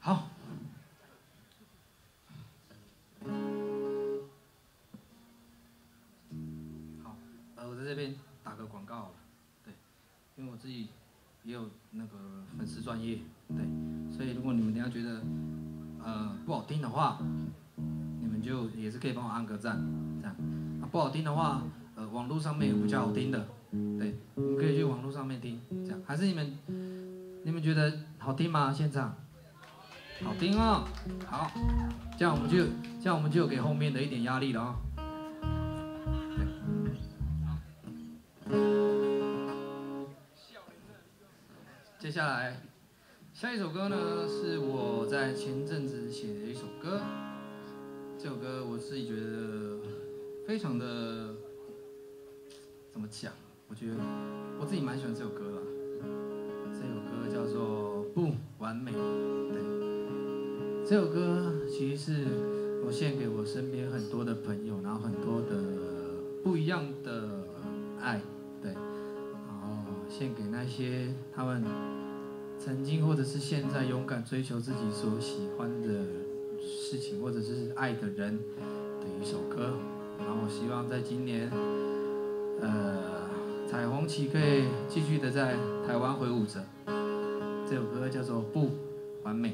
好。好，呃，我在这边打个广告了，对，因为我自己也有那个粉丝专业，对，所以如果你们等下觉得呃不好听的话，你们就也是可以帮我按个赞，这样。啊，不好听的话，呃，网络上面有比较好听的，对，你们可以去网络上面听，这样。还是你们你们觉得好听吗？现场？好听哦，好，这样我们就这样我们就给后面的一点压力了啊、接下来，下一首歌呢是我在前阵子写的一首歌。这首歌我自己觉得非常的怎么讲？我觉得我自己蛮喜欢这首歌啦。这首歌叫做《不完美》，这首歌其实是我献给我身边很多的朋友，然后很多的不一样的爱，对。然后献给那些他们曾经或者是现在勇敢追求自己所喜欢的事情，或者是爱的人的一首歌。然后我希望在今年，呃，彩虹旗可以继续的在台湾挥舞着。这首歌叫做《不完美》。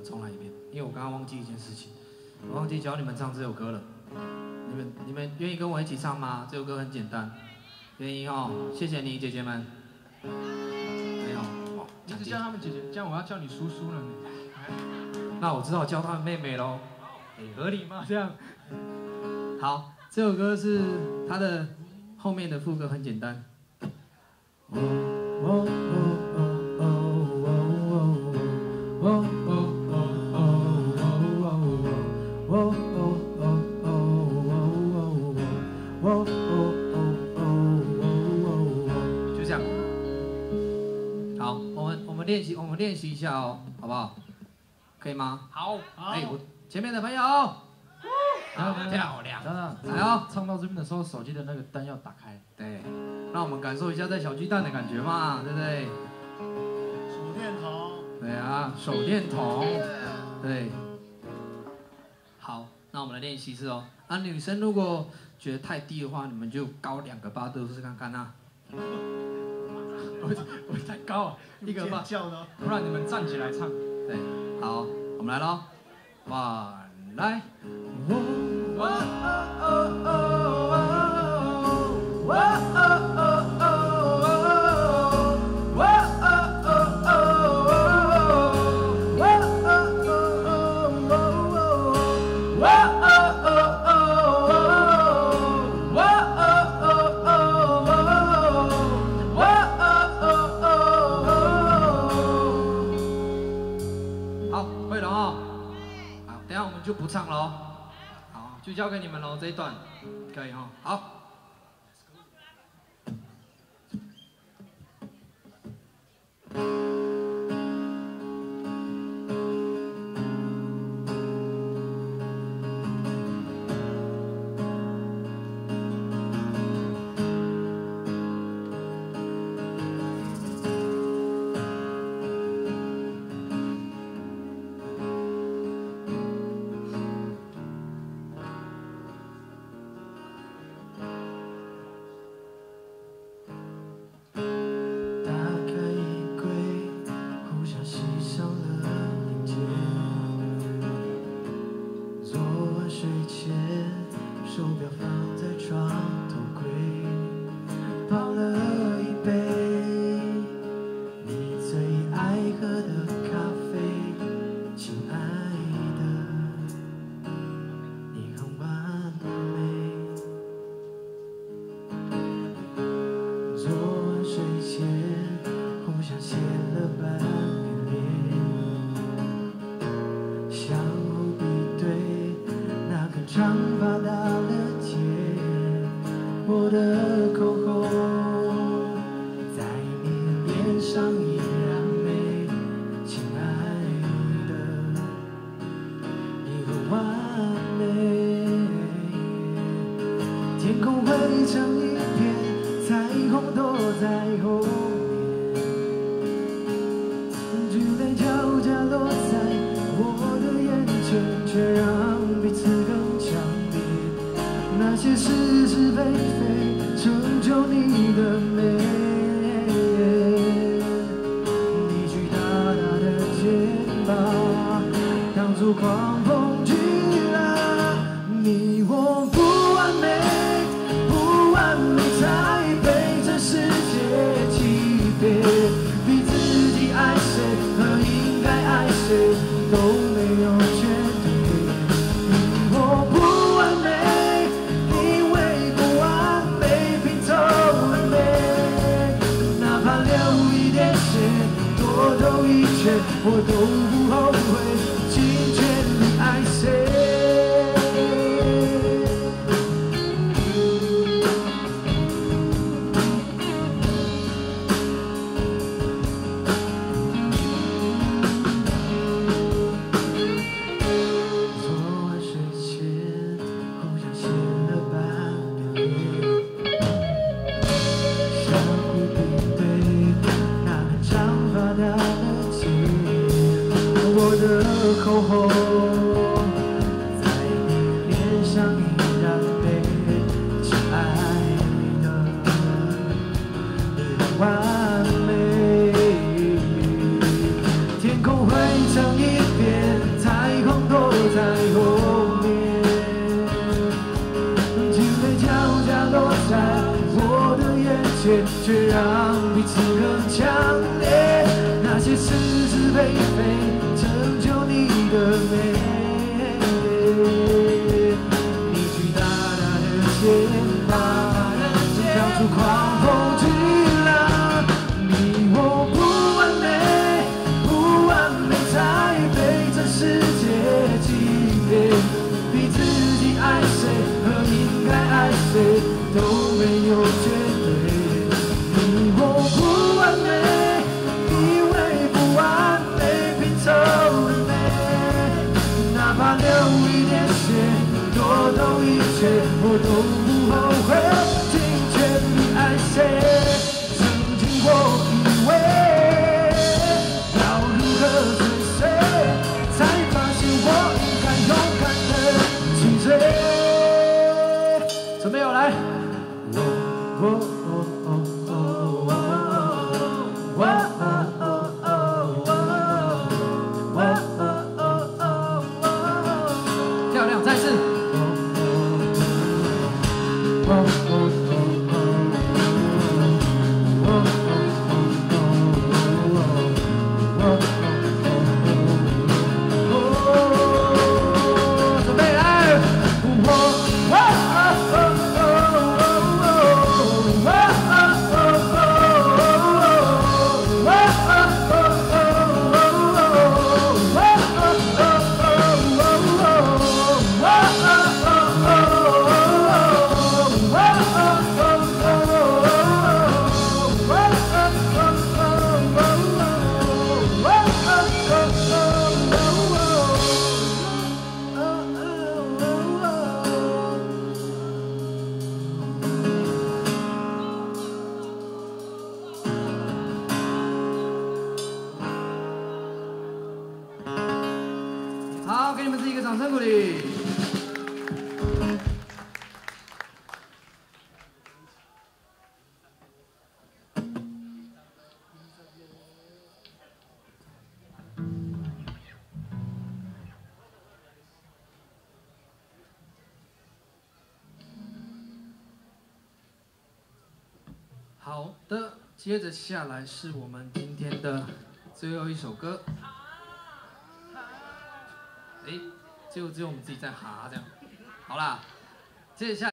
们重来一遍，因为我刚刚忘记一件事情，我忘记教你们唱这首歌了。你们你们愿意跟我一起唱吗？这首歌很简单，愿意哦。谢谢你，姐姐们。没有，哦你只叫他们姐姐，这样我要叫你叔叔了。那我只好叫他们妹妹喽。哎合理吗？这样。好，这首歌是它的后面的副歌很简单。就这样。好，我们我们练习，我们练习一下哦，好不好？可以吗？好，哎，我前面的朋友，漂亮。等等，来哦，唱到这边的时候，手机的那个灯要打开。对，让我们感受一下在小巨蛋的感觉嘛，对不对？手电筒，对啊，手电筒，对。好，那我们来练习一次哦。啊，女生如果觉得太低的话，你们就高两个八度试看看啊。我我太高了，一个八，叫的，不然你们站起来唱。对，好，我们来喽。One，就交给你们喽这一段，可以哈、好。喝的咖啡，天空汇成一片，彩虹躲在后面。聚泪悄悄落在我的眼前，却让彼此更强烈。那些是是非非，成就你的美。我都不后悔。却让彼此更强烈。那些是是非非，成就你的美。你巨大,大的肩膀，跳出狂。oh, oh. 好，给你们自己一个掌声鼓励。好的，接着下来是我们今天的最后一首歌。就只有我们自己在哈这样。好啦接下来